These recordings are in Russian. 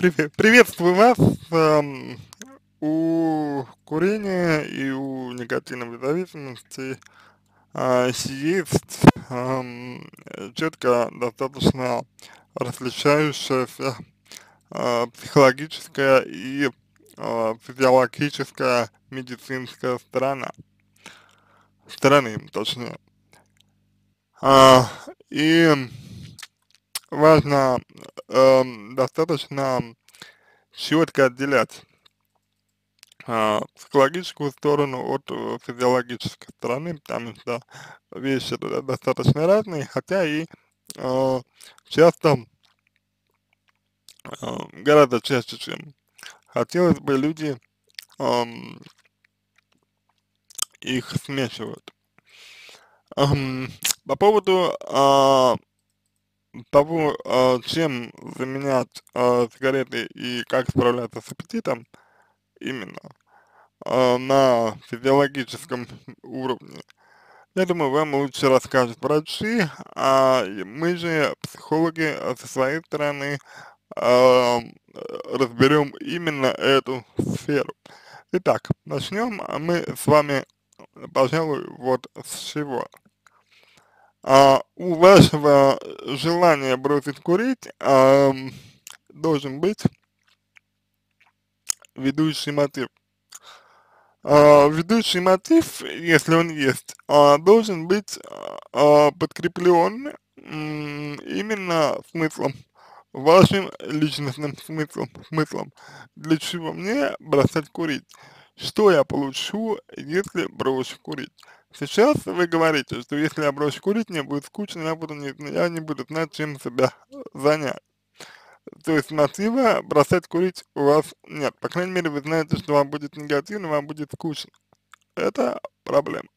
Привет, приветствую вас. Эм, у курения и у никотиновой зависимости а, есть эм, четко достаточно различающаяся а, психологическая и а, физиологическая медицинская сторона, стороны, точнее. И важно эм, достаточно четко отделять а, психологическую сторону от э, физиологической стороны, потому что вещи до- достаточно разные, хотя и э, часто, э, гораздо чаще, чем хотелось бы, люди эм, их смешивают. Эм, по поводу а, того, а, чем заменять а, сигареты и как справляться с аппетитом именно а, на физиологическом уровне, я думаю, вам лучше расскажут врачи, а мы же, психологи, со своей стороны, разберем именно эту сферу. Итак, начнем мы с вами, пожалуй, вот с чего. А, у вашего желания бросить курить а, должен быть ведущий мотив. А, ведущий мотив, если он есть, а, должен быть а, подкреплен именно смыслом, вашим личностным смыслом, смыслом, для чего мне бросать курить, что я получу, если брошу курить. Сейчас вы говорите, что если я брошу курить, мне будет скучно, я, буду не, я не буду знать, чем себя занять. То есть мотива бросать курить у вас нет. По крайней мере, вы знаете, что вам будет негативно, вам будет скучно. Это проблема.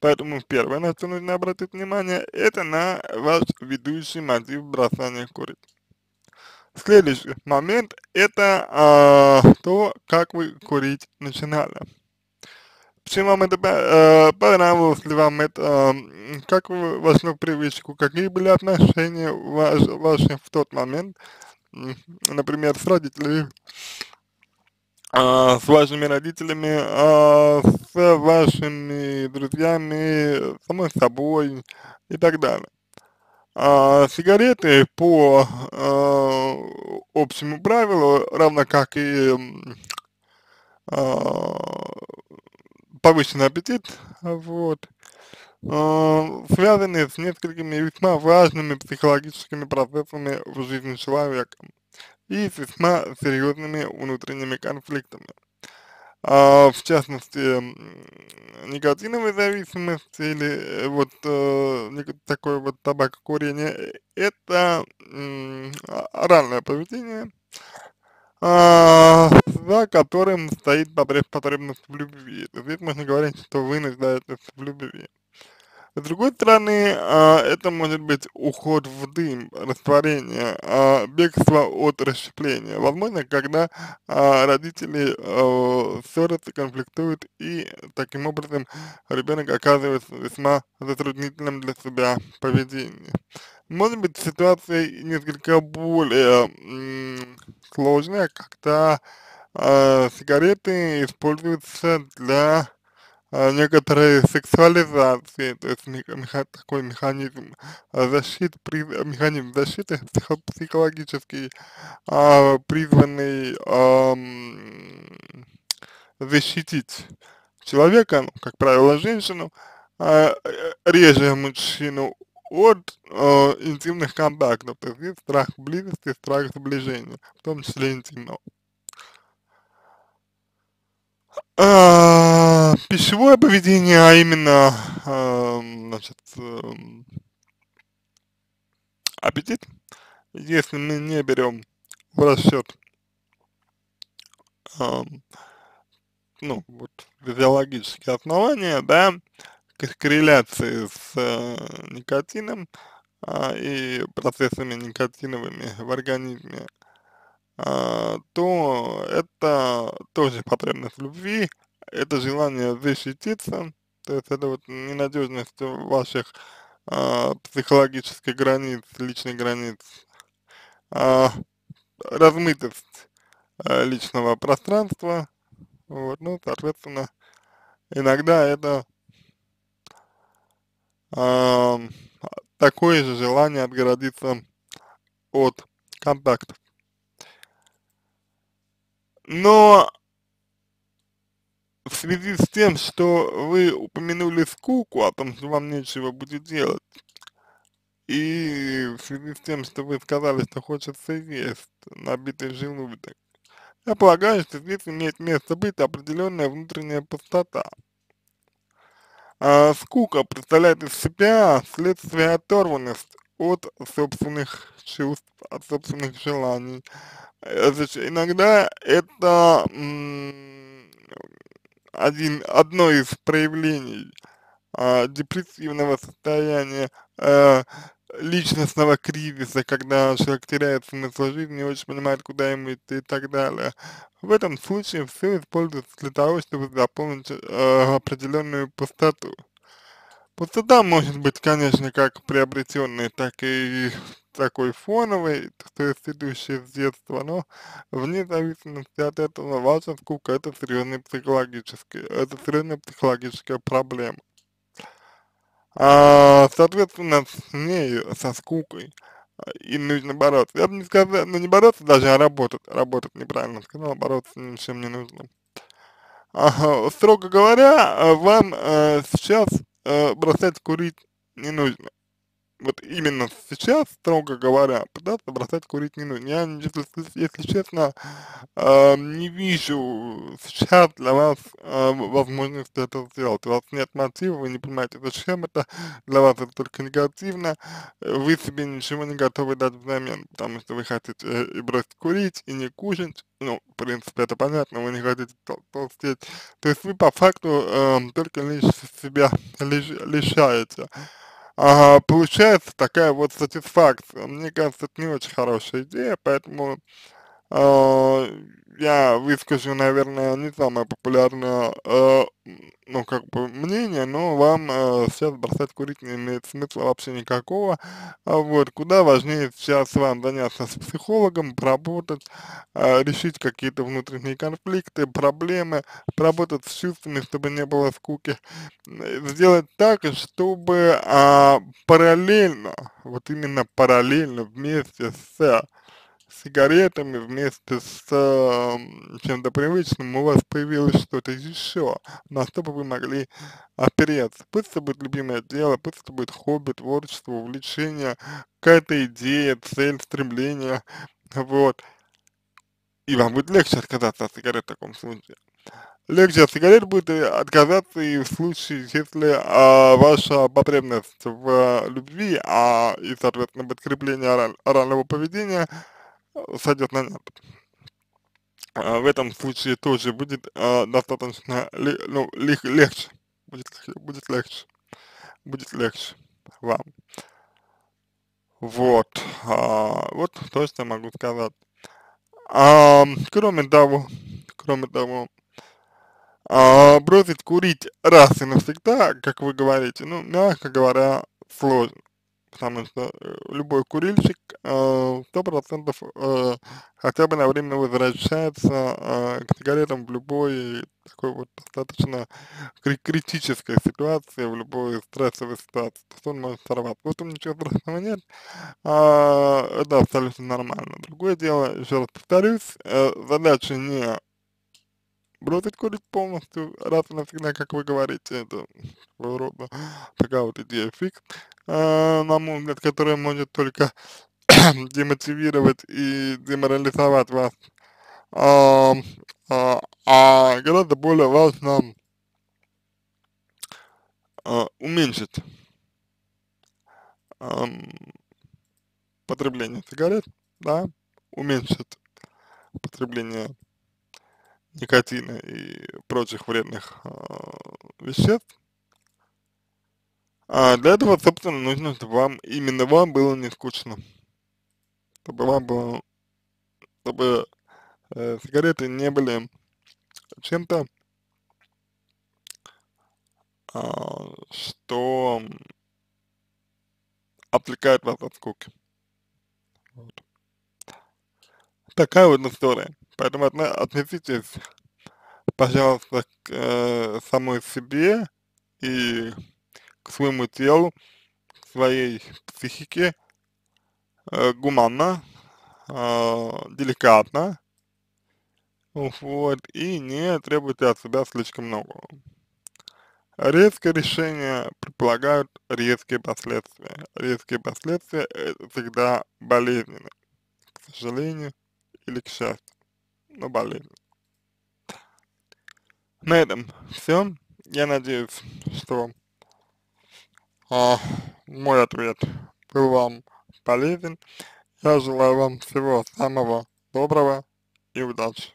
Поэтому первое, на что нужно обратить внимание, это на ваш ведущий мотив бросания курить. Следующий момент, это а, то, как вы курить начинали. Вам это э, понравилось ли вам это, э, как вы вошло в привычку, какие были отношения ваш, ваши в тот момент, например, с родителями, э, с вашими родителями, э, с вашими друзьями, самой собой и так далее. А, сигареты по э, общему правилу, равно как и э, повышенный аппетит, вот, э, связаны с несколькими весьма важными психологическими процессами в жизни человека и с весьма серьезными внутренними конфликтами. А, в частности, никотиновая зависимость или э, вот э, такое вот табакокурение, это э, оральное поведение, а, за которым стоит потребность в любви. Здесь можно говорить, что вы нуждаетесь в любви. С другой стороны, а, это может быть уход в дым, растворение, а, бегство от расщепления. Возможно, когда а, родители а, ссорятся, конфликтуют, и таким образом ребенок оказывается весьма затруднительным для себя поведением. Может быть, ситуация несколько более сложная, когда э, сигареты используются для э, некоторой сексуализации, то есть меха такой механизм защиты, при механизм защиты психо психологический, э, призванный э, защитить человека, ну, как правило, женщину, э, реже мужчину от э, интимных контактов, то есть страх близости, страх сближения, в том числе интимного. А, пищевое поведение, а именно, а, значит, а, аппетит, если мы не берем в расчет, а, ну, вот, физиологические основания, да, корреляции с э, никотином а, и процессами никотиновыми в организме, а, то это тоже потребность любви, это желание защититься, то есть это вот ненадежность ваших а, психологических границ, личных границ, а, размытость э, личного пространства, вот, ну, соответственно, иногда это такое же желание отгородиться от контактов. Но в связи с тем, что вы упомянули скуку, о том, что вам нечего будет делать, и в связи с тем, что вы сказали, что хочется есть, набитый желудок, я полагаю, что здесь имеет место быть определенная внутренняя пустота. А скука представляет из себя следствие оторванности от собственных чувств, от собственных желаний. Значит, иногда это один, одно из проявлений а, депрессивного состояния, а, личностного кризиса, когда человек теряет смысл жизни, не очень понимает, куда ему идти и так далее. В этом случае все используется для того, чтобы заполнить э, определенную пустоту. Пустота может быть, конечно, как приобретенной, так и такой фоновый, то есть идущий с детства, но вне зависимости от этого ваша скука это серьезная психологическая, это серьезная психологическая проблема. А, соответственно, с ней, со скукой, и нужно бороться. Я бы не сказал, ну не бороться даже, а работать, работать неправильно сказал, бороться ничем не нужно. А, строго говоря, вам э, сейчас э, бросать курить не нужно вот именно сейчас, строго говоря, пытаться бросать курить не нужно. Я, если, если честно, э, не вижу сейчас для вас э, возможности это сделать. У вас нет мотива, вы не понимаете, зачем это, для вас это только негативно, вы себе ничего не готовы дать взамен, потому что вы хотите и бросить курить, и не кушать, ну, в принципе, это понятно, вы не хотите толстеть. То есть вы по факту э, только лишь себя лиш, лишаете ага, получается такая вот сатисфакция. Мне кажется, это не очень хорошая идея, поэтому я выскажу, наверное, не самое популярное, э, ну, как бы, мнение, но вам э, сейчас бросать курить не имеет смысла вообще никакого, а вот, куда важнее сейчас вам заняться с психологом, поработать, э, решить какие-то внутренние конфликты, проблемы, поработать с чувствами, чтобы не было скуки, сделать так, чтобы э, параллельно, вот именно параллельно вместе с сигаретами вместе с э, чем-то привычным у вас появилось что-то еще, на что бы вы могли опереться. Пусть это будет любимое дело, пусть это будет хобби, творчество, увлечение, какая-то идея, цель, стремление, вот. И вам будет легче отказаться от сигарет в таком случае. Легче от сигарет будет отказаться и в случае, если а, ваша потребность в любви, а и, соответственно, подкрепление ораль, орального поведения сойдет на нет. А, в этом случае тоже будет а, достаточно ну, легче, будет, будет легче, будет легче вам. Вот, а, вот то, что я могу сказать. Кроме того, кроме того, бросить курить раз и навсегда, как вы говорите, ну, мягко говоря, сложно потому что э, любой курильщик э, сто процентов э, хотя бы на время возвращается к сигаретам в любой такой вот достаточно критической ситуации, в любой стрессовой ситуации, то он может сорваться. В этом ничего страшного нет, а, это абсолютно нормально. Другое дело, еще раз повторюсь, задача не бросить курить полностью раз и навсегда, как вы говорите, это своего рода такая вот идея фикс, э, на мой взгляд, которая может только демотивировать и деморализовать вас. А, а, а гораздо более важно а, уменьшить а, потребление сигарет, да, уменьшить потребление никотина и прочих вредных э, веществ. А для этого, собственно, нужно, чтобы вам, именно вам было не скучно. Чтобы вам было, чтобы э, сигареты не были чем-то, э, что отвлекает вас от скуки. Вот. такая вот история. Поэтому отно отнеситесь, пожалуйста, к э, самой себе и к своему телу, к своей психике э, гуманно, э, деликатно, вот, и не требуйте от себя слишком многого. Резкие решения предполагают резкие последствия. Резкие последствия это всегда болезненно, к сожалению или к счастью, но болезненно. На этом все. Я надеюсь, что а, мой ответ был вам полезен. Я желаю вам всего самого доброго и удачи.